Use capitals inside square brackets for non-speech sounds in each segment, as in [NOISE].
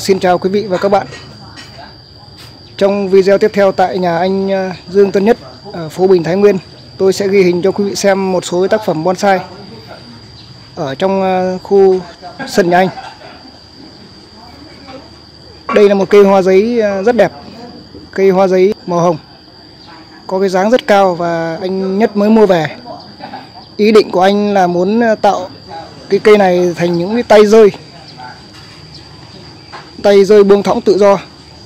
xin chào quý vị và các bạn. Trong video tiếp theo tại nhà anh à, Dương Tân Nhất ở phố Bình Thái Nguyên, tôi sẽ ghi hình cho quý vị xem một số tác phẩm bonsai ở trong à, khu sân nhà anh. Đây là một cây hoa giấy à, rất đẹp, cây hoa giấy màu hồng, có cái dáng rất cao và anh Nhất mới mua về. Ý định của anh là muốn tạo cái cây này thành những cái tay rơi tay rơi buông thõng tự do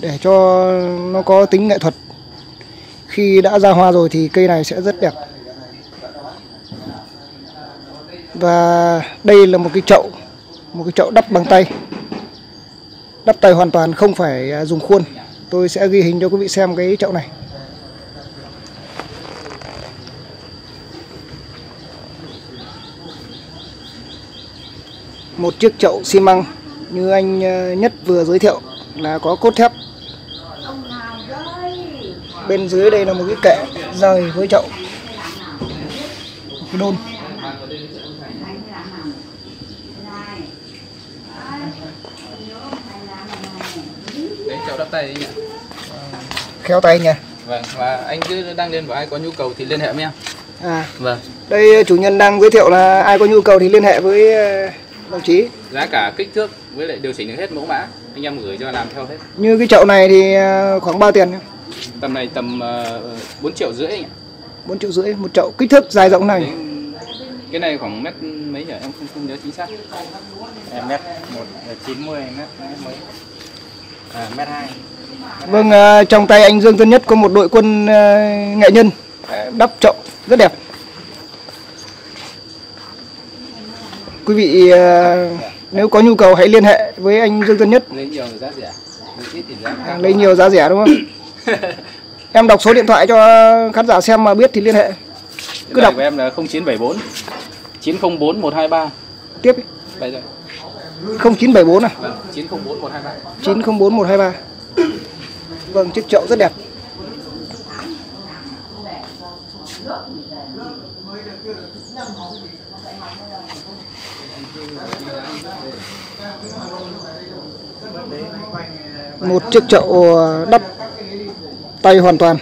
để cho nó có tính nghệ thuật. Khi đã ra hoa rồi thì cây này sẽ rất đẹp. Và đây là một cái chậu, một cái chậu đắp bằng tay. Đắp tay hoàn toàn không phải à, dùng khuôn. Tôi sẽ ghi hình cho quý vị xem cái chậu này. Một chiếc chậu xi măng như anh ờ, Nhất vừa giới thiệu là có cốt thép. Bên dưới đây là một cái kệ rời với chậu. Một cái đôn. Đấy, cháu đắp tay nhỉ? khéo tay nha. Vâng, và anh cứ đăng lên và ai có nhu cầu thì liên hệ với em. à Vâng, đây chủ nhân đang giới thiệu là ai có nhu cầu thì liên hệ với ờ, đồng chí giá cả kích thước với lại điều chỉnh được hết mẫu mã. Anh em gửi cho làm theo hết. như cái chậu này thì ờ, khoảng bao tiền Tầm này tầm uh, 4 triệu rưỡi anh ạ. 4 triệu rưỡi một chậu kích thước dài rộng này Đấy, cái này khoảng mét mấy nhỉ? Em không, không nhớ chính xác. em mét một chín mươi mét mấy à, mét hai vâng ờ, trong tay anh Dương Tân Nhất có một đội quân ờ, nghệ nhân ờ, đắp chậu rất đẹp quý vị ờ, nếu có nhu cầu hãy liên hệ với anh Dương Tân Nhất Lấy nhiều giá rẻ. Cao. lấy nhiều giá rẻ đúng không [LAUGHS] em đọc số điện thoại cho khán giả xem mà biết thì liên hệ Cứ đọc. của em là 0974 904 123. tiếp đi. Đây rồi. 0974 à Vâng, 904 123. 904 123 vâng chiếc chậu rất đẹp một chiếc chậu ờ, đắp tay hoàn toàn.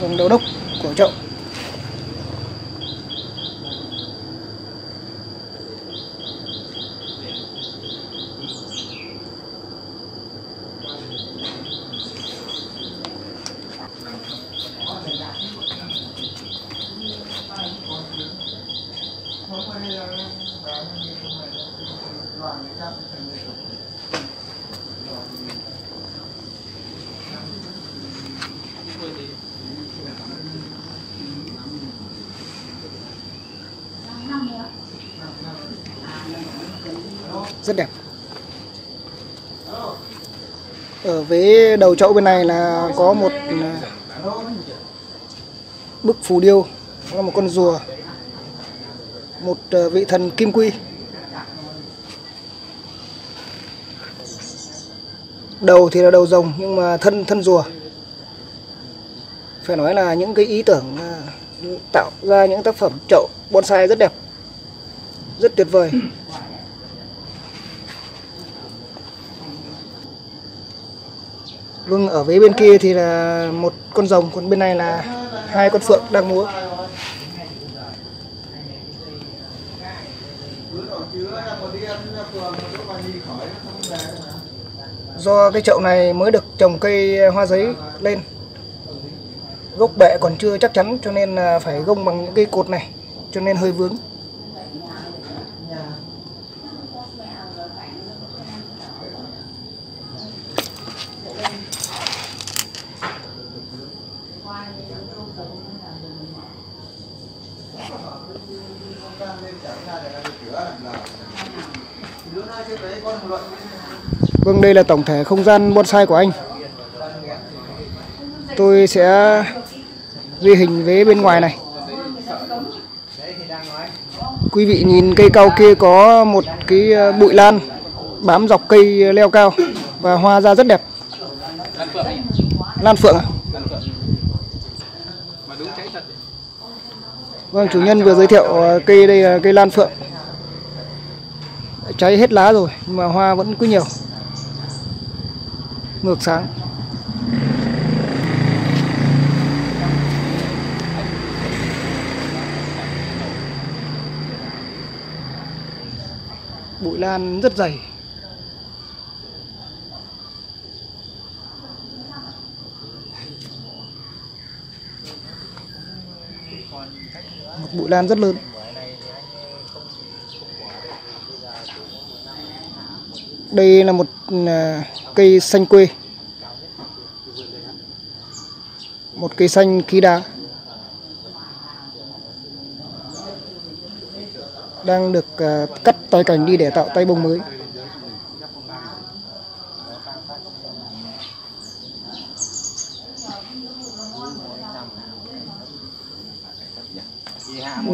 Vâng đầu đốc của chậu. Rất đẹp. Ở vế đầu chậu bên này là có một à, bức phù điêu là một con rùa, một à, vị thần kim quy. Đầu thì là đầu rồng, nhưng mà thân thân rùa. Phải nói là những cái ý tưởng à, tạo ra những tác phẩm chậu bonsai rất đẹp, rất tuyệt vời. Vâng, ở phía bên kia thì là một con rồng, còn bên này là hai con phượng đang múa. Do cái chậu này mới được trồng cây hoa giấy lên, gốc bệ còn chưa chắc chắn cho nên là phải gông bằng những cây cột này, cho nên hơi vướng. Vâng, đây là tổng thể không gian bonsai của anh. Tôi sẽ ghi hình vế bên ngoài này. Quý vị nhìn cây cao kia có một cái ờ, bụi lan bám dọc cây leo cao và hoa ra rất đẹp. Lan phượng. Lan phượng à? Lan phượng. Mà đúng cháy thật. Vâng, chủ nhân vừa giới thiệu ờ, cây đây là cây lan phượng. Cháy hết lá rồi nhưng mà hoa vẫn cứ nhiều. Ngược sáng. Bụi lan rất dày. Lan rất lớn. Đây là một à, cây xanh quê. Một cây xanh khí đá. Đang được à, cắt tay cành đi để tạo tay bông mới.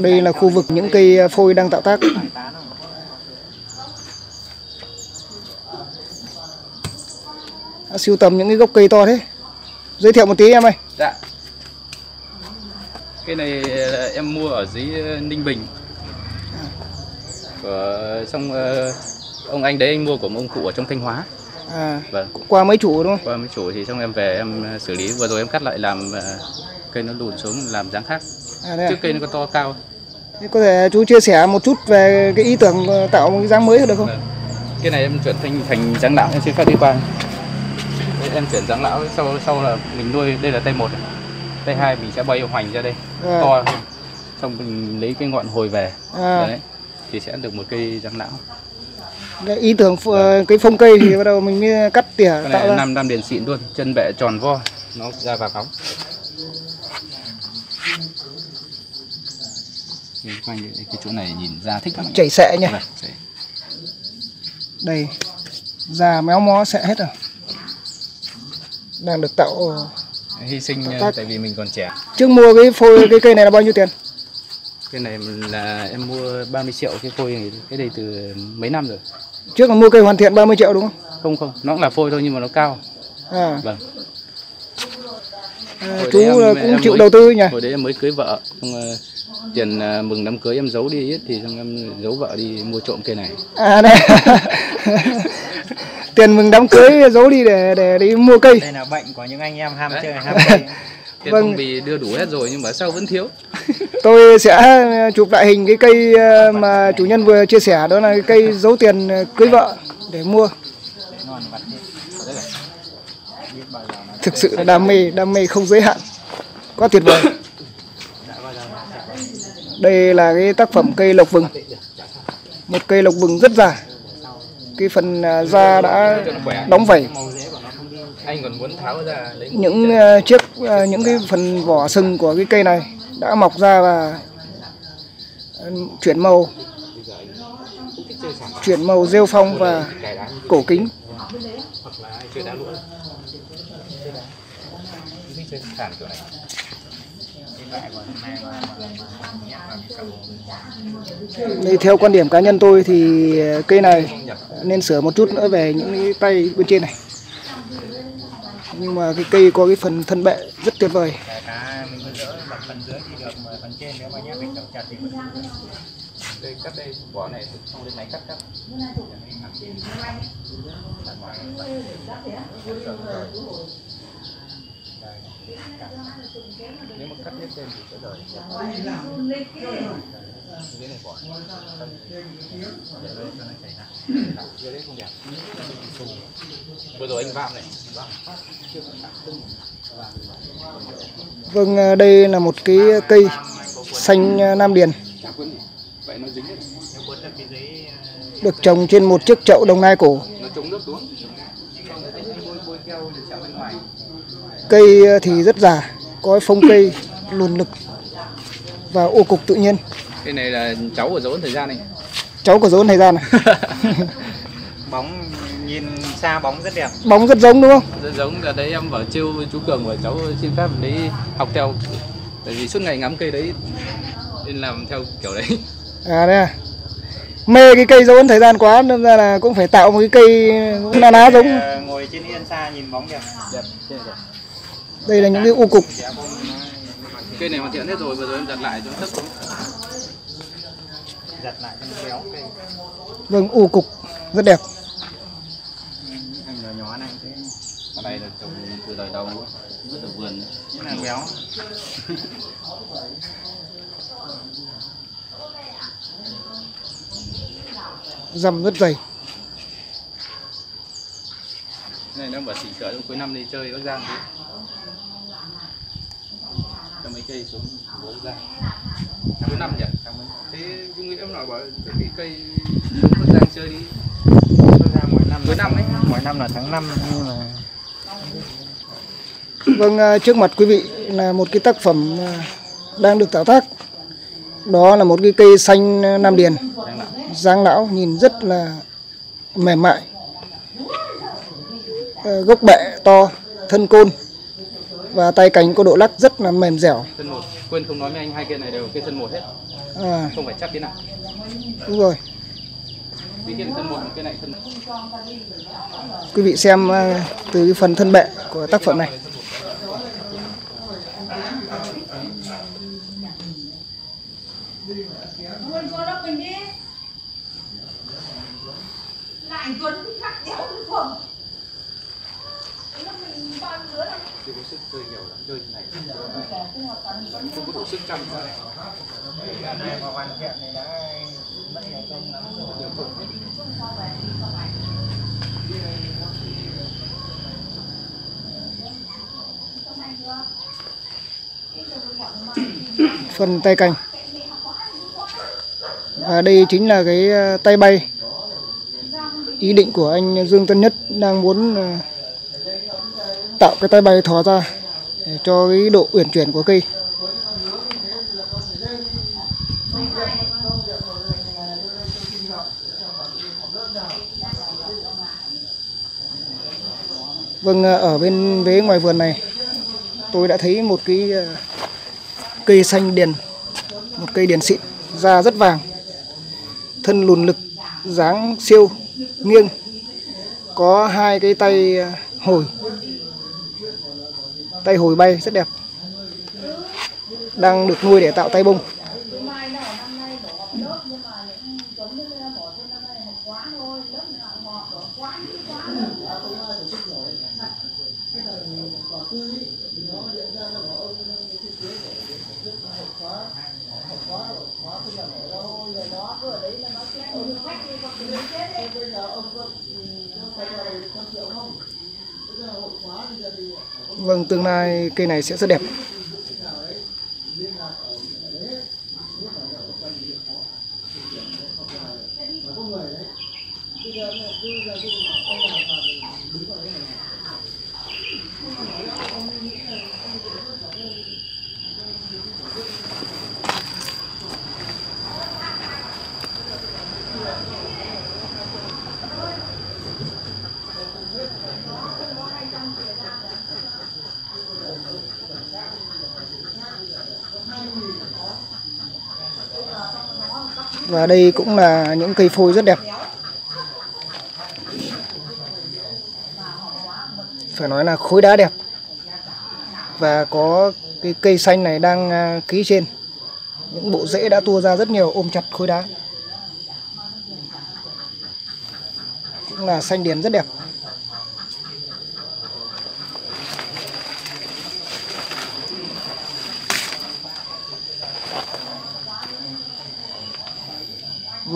Đây là khu vực những cây à, phôi đang tạo tác. Đã sưu tầm những cái gốc cây to thế. Giới thiệu một tí em ơi. Dạ. Cây này là em mua ở dưới ờ, Ninh Bình. Của xong ông anh đấy anh mua của một ông cụ ở trong Thanh Hóa. À, Vâng. qua mấy chủ đúng không? Qua mấy chủ thì xong em về em xử lý vừa rồi em cắt lại làm cây nó lùn xuống làm dáng khác. À, đây à. Trước cây nó có to cao. Có thể chú chia sẻ một chút về cái ý tưởng tạo một cái dáng mới được không? Vâng. Cái này em chuyển thành thành dáng lão em xin phép đi qua. Đây, em chuyển dáng lão sau sau là mình nuôi đây là tay một tay hai mình sẽ bay hoành ra đây À, to xong mình lấy cái ngọn hồi về à, đấy thì sẽ được một cây dáng lão cái ý tưởng ph- ờ, cái phông cây thì bắt đầu mình mới cắt tỉa tạo ra. năm năm đèn xịn luôn chân bẹ tròn vo nó ra và phóng Nhìn quanh cái, cái chỗ này nhìn ra thích lắm. Chảy xệ nha. Vâng, chảy. Đây, già méo mó sẽ hết rồi. Đang được tạo. hy sinh Tác. ờ, tại vì mình còn trẻ Trước mua cái phôi cái cây này là bao nhiêu tiền? cái này là em mua 30 triệu cái phôi này cái đây từ mấy năm rồi Trước là mua cây hoàn thiện 30 triệu đúng không? không không nó cũng là phôi thôi nhưng mà nó cao À, vâng Hồi chú em- em cũng chịu mới- đầu tư nhỉ? hồi đấy em mới cưới vợ xong, ờ, tiền ờ, mừng đám cưới em giấu đi ít thì xong em giấu vợ đi mua trộm cây này À đây. [LAUGHS] tiền mừng đám cưới giấu đi để để đi mua cây. Đây là bệnh của những anh em ham Đấy. chơi ham chơi. [LAUGHS] tiền Vâng. vì đưa đủ hết rồi nhưng mà sao vẫn thiếu [LAUGHS] Tôi sẽ chụp lại hình cái cây ờ, mà chủ nhân vừa chia sẻ đó là cái cây giấu tiền ờ, cưới vợ để mua. Ngon vặt đi. Biết bao giờ nó Thực sự là đam mê, đam mê không giới hạn. Quá tuyệt vời. Đây là cái tác phẩm cây lộc vừng. Một cây lộc vừng rất già. Cái phần à, da đã đóng vảy. anh còn muốn tháo ra Những à, chiếc à, những cái phần vỏ sừng của cái cây này đã mọc ra và chuyển màu chuyển màu rêu phong và cổ kính hoặc là ai sàn kiểu này Đây, theo quan điểm cá nhân tôi thì cây này nên sửa một chút nữa về những cái tay bên trên này. Nhưng mà cái cây có cái phần thân bệ rất tuyệt vời. đây cắt đây vỏ này xong lên máy cắt cắt nếu mà cắt hết trên thì sẽ rời cái này bỏ để đây cho nó chảy ra dưới đấy không đẹp vừa rồi anh vam này Vâng, à, đây là một cái cây xanh à, Nam Điền được trồng trên một chiếc chậu đồng nai cổ. Cây à, thì rất già, có cái phông cây luồn lực và ô cục tự nhiên. cái này là cháu của dấu thời gian này Cháu có dấu thời gian này. [LAUGHS] bóng nhìn xa bóng rất đẹp Bóng rất giống đúng không? rất giống là đấy em bảo với chú cường và cháu xin phép đấy học theo tại vì suốt ngày ngắm cây đấy nên làm theo kiểu đấy à đây à mê cái cây dấu ấn thời gian quá nên ra là cũng phải tạo một cái cây na ná giống. ngồi trên yên xa nhìn bóng đẹp đây là những cái u cục. Nó cây này hoàn thiện hết rồi vừa rồi em đặt lại cho thấp xuống. Giật lại cho nó béo cây. Vâng u cục rất đẹp. Thành nhỏ nhỏ này thế. Ở đây là trồng từ đời đầu rất là vườn. Như là béo [LAUGHS] răm rất dày. Cái này nó bảo xỉ cửa trong cuối năm đi chơi Bắc Giang đi. Cho mấy cây xuống bố Bắc Giang cuối năm nhỉ? Thế Dung Nghĩa em nói bảo chuẩn bị cây xuống Bắc Giang chơi đi. Ra mỗi năm Cuối năm ấy. tháng- mỗi năm là tháng 5 nhưng mà vâng à, trước mặt quý vị là một cái tác phẩm à, đang được tạo tác. Đó là một cái cây xanh à, nam điền. Lão dáng lão nhìn rất là mềm mại. Ờ, gốc bẹ to thân côn và tay cánh có độ lắc rất là mềm dẻo. Thân một quên không nói với anh hai cây này đều cây thân một hết. À, không phải chắc cái nào. Đúng rồi. Cái kia cái quý vị xem à, từ cái phần thân bẹ của tác phẩm này Luôn cho lớp mình đi Lại Tuấn cứ khắc đéo cứ đâu chưa có sức chơi nhiều lắm chơi như này. Không có đủ sức chăm nữa này mà hoàn thiện này đã mất nhiều công lắm rồi nhiều công hết phần tay cành và đây chính là cái à, tay bay ý định của anh Dương Tân Nhất đang muốn ờ, tạo cái tay bay thò ra để cho cái độ uyển chuyển của cây. Vâng, ờ, ở bên vế ngoài vườn này tôi đã thấy một cái ờ, cây xanh điền, một cây điền xịn, da rất vàng, thân lùn lực, dáng siêu, nghiêng, có hai cái tay à, hồi, tay hồi bay rất đẹp, đang được nuôi để tạo tay bông. Mai nào năm nay bỏ học lớp nhưng mà những Tuấn nó bỏ thêm năm nay học quá thôi Lớp nào ngọt bỏ quá chứ quá Vâng, tương lai cây này sẽ rất đẹp. Và đây cũng là những cây phôi rất đẹp. Phải nói là khối đá đẹp. Và có cái cây xanh này đang à, ký trên. Những bộ rễ đã tua ra rất nhiều, ôm chặt khối đá. Cũng là xanh điền rất đẹp.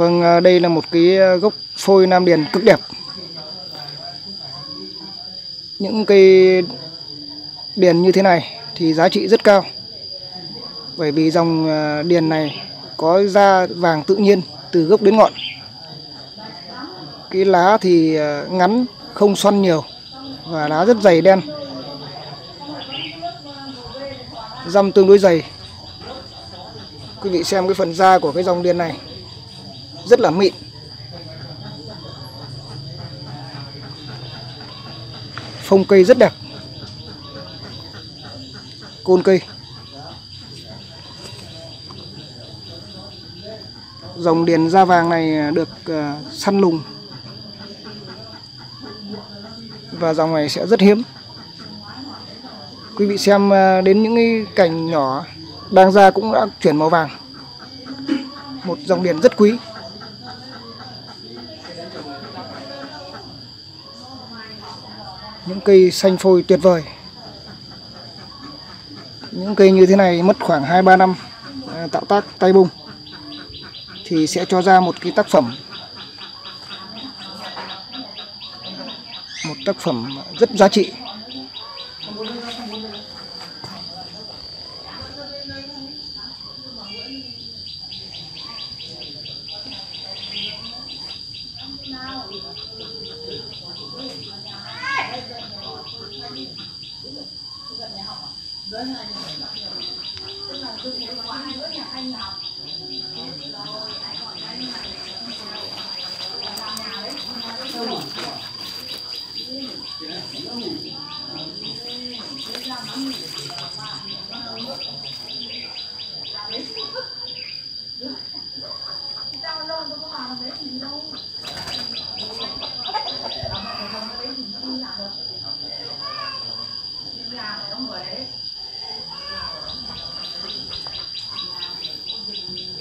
Vâng, à, đây là một cái à, gốc phôi nam điền cực đẹp. Những cây điền như thế này thì giá trị rất cao. Bởi vì dòng à, điền này có da vàng tự nhiên từ gốc đến ngọn. Cái lá thì ngắn, không xoăn nhiều và lá rất dày đen. Răm tương đối dày. Quý vị xem cái phần da của cái dòng điền này rất là mịn. Phông cây rất đẹp. Côn cây. Dòng điền da vàng này được ờ, săn lùng. Và dòng này sẽ rất hiếm. Quý vị xem ờ, đến những cái cành nhỏ, đang ra cũng đã chuyển màu vàng. Một dòng điền rất quý. Những cây xanh phôi tuyệt vời. Những cây như thế này mất khoảng 2-3 năm à, tạo tác, tay bung, thì sẽ cho ra một cái tác phẩm. Một tác phẩm rất giá trị.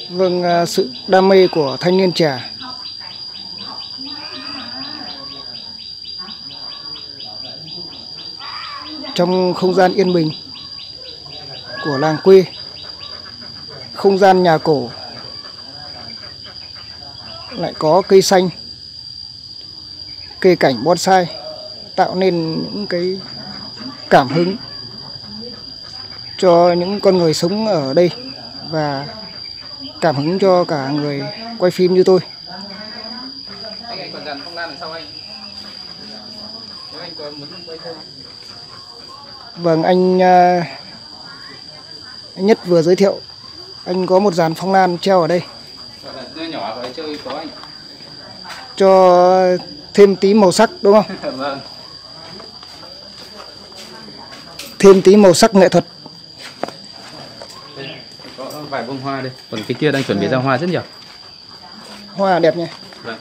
Vâng, à, sự đam mê của thanh niên trẻ. Trong không gian yên bình của làng quê, không gian nhà cổ lại có cây xanh, cây cảnh bonsai tạo nên những cái cảm hứng cho những con người sống ở đây và cảm hứng cho cả người quay phim như tôi. anh anh còn dàn không lan đằng sau anh nếu anh có muốn quay thêm Vâng, anh, à, anh Nhất vừa giới thiệu. Anh có một dàn phong lan treo ở đây. Có anh. Cho thêm tí màu sắc đúng không? [LAUGHS] vâng. Thêm tí màu sắc nghệ thuật. Có vài bông hoa đây. Còn cái kia đang chuẩn bị ra hoa rất nhiều. Hoa đẹp nhỉ. vâng.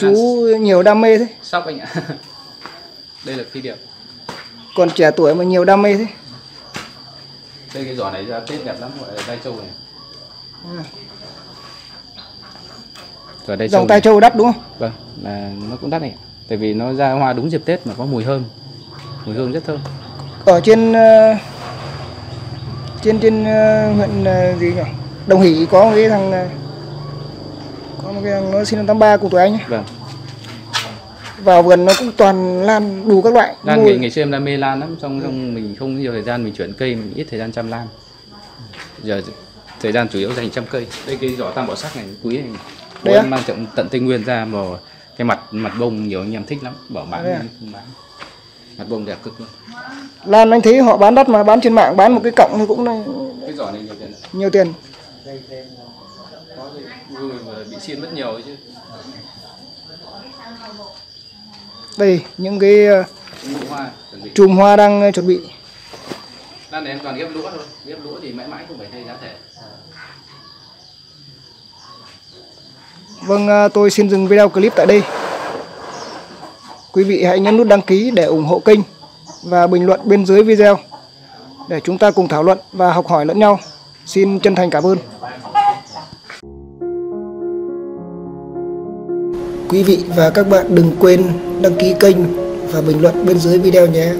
Chú nhiều đam mê thế, sóc anh ạ. [LAUGHS] Đây là phi điệp còn trẻ tuổi mà nhiều đam mê thế. đây cái giỏ này ra tết đẹp lắm gọi là tai châu này À, giỏ tai châu tai châu đắt đúng không? vâng là nó cũng đắt này tại vì nó ra hoa đúng dịp tết mà có mùi hương mùi hương rất thơm Ở trên ờ, trên trên ờ, huyện ờ, gì nhỉ? Đồng Hỷ có một cái thằng có một cái thằng nó sinh năm 83 cùng tuổi anh ấy. vâng Vào vườn nó cũng toàn lan đủ các loại. lan ngày, ngày xưa em đam mê lan lắm xong xong mình không nhiều thời gian mình chuyển cây mình ít thời gian chăm lan giờ thời gian chủ yếu dành chăm cây đây cái giỏ tam bảo sắc này quý này á? em mang tận tận tây nguyên ra mà cái mặt mặt bông nhiều anh em thích lắm bảo bán à? không bán mặt bông đẹp cực luôn Lan anh thấy họ bán đắt mà bán trên mạng bán một cái cọng thì cũng là cái giỏ này nhiều tiền nhiều tiền. mà bị xiên mất nhiều chứ Đây những cái ờ, chùm hoa đang ờ, chuẩn bị. này em toàn ghép lũa thôi ghép lũa thì mãi mãi không phải thay giá thể Vâng, ờ, tôi xin dừng video clip tại đây. Quý vị hãy nhấn nút đăng ký để ủng hộ kênh và bình luận bên dưới video để chúng ta cùng thảo luận và học hỏi lẫn nhau. Xin chân thành cảm ơn. Quý vị và các bạn đừng quên đăng ký kênh và bình luận bên dưới video nhé.